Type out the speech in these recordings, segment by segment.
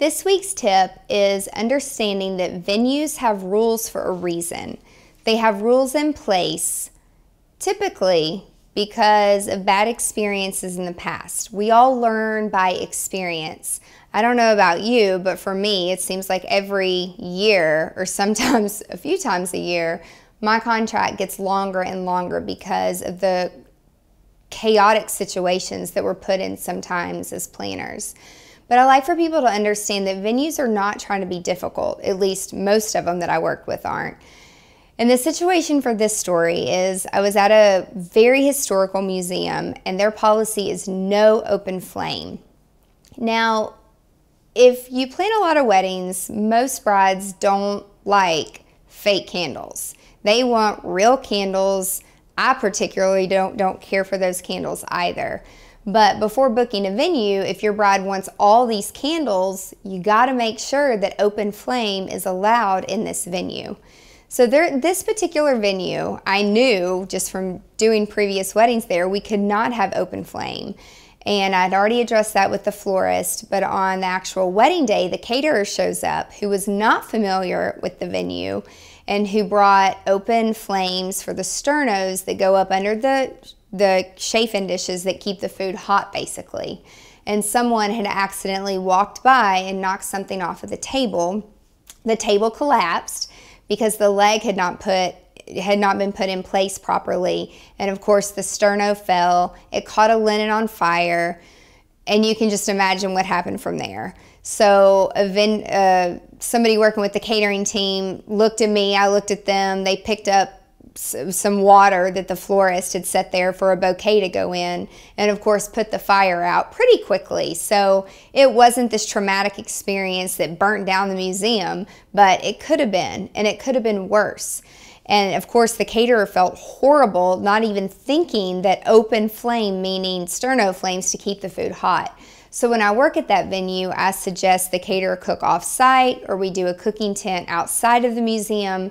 This week's tip is understanding that venues have rules for a reason. They have rules in place typically because of bad experiences in the past. We all learn by experience. I don't know about you, but for me, it seems like every year or sometimes a few times a year, my contract gets longer and longer because of the chaotic situations that we're put in sometimes as planners. But I like for people to understand that venues are not trying to be difficult, at least most of them that I work with aren't. And the situation for this story is I was at a very historical museum and their policy is no open flame. Now, if you plan a lot of weddings, most brides don't like fake candles. They want real candles. I particularly don't don't care for those candles either. But before booking a venue, if your bride wants all these candles, you got to make sure that open flame is allowed in this venue. So there, this particular venue, I knew just from doing previous weddings there, we could not have open flame. And I'd already addressed that with the florist, but on the actual wedding day, the caterer shows up who was not familiar with the venue and who brought open flames for the sternos that go up under the, the chafing dishes that keep the food hot basically. And someone had accidentally walked by and knocked something off of the table. The table collapsed because the leg had not put had not been put in place properly. And of course, the sterno fell. It caught a linen on fire. And you can just imagine what happened from there. So, uh, somebody working with the catering team looked at me, I looked at them, they picked up some water that the florist had set there for a bouquet to go in, and of course put the fire out pretty quickly. So it wasn't this traumatic experience that burnt down the museum, but it could have been, and it could have been worse. And of course, the caterer felt horrible, not even thinking that open flame, meaning sterno flames to keep the food hot. So when I work at that venue, I suggest the caterer cook off site or we do a cooking tent outside of the museum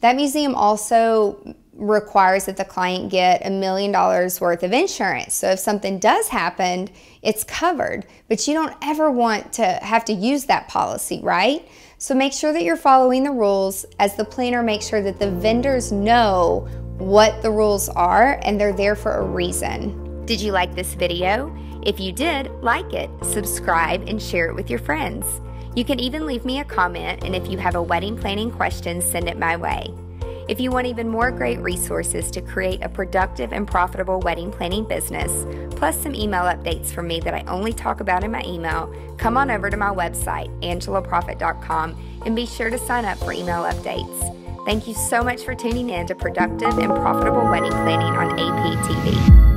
that museum also requires that the client get a million dollars worth of insurance. So if something does happen, it's covered, but you don't ever want to have to use that policy, right? So make sure that you're following the rules as the planner make sure that the vendors know what the rules are and they're there for a reason. Did you like this video? If you did, like it, subscribe, and share it with your friends. You can even leave me a comment, and if you have a wedding planning question, send it my way. If you want even more great resources to create a productive and profitable wedding planning business, plus some email updates from me that I only talk about in my email, come on over to my website, angelaproffitt.com, and be sure to sign up for email updates. Thank you so much for tuning in to Productive and Profitable Wedding Planning on APTV.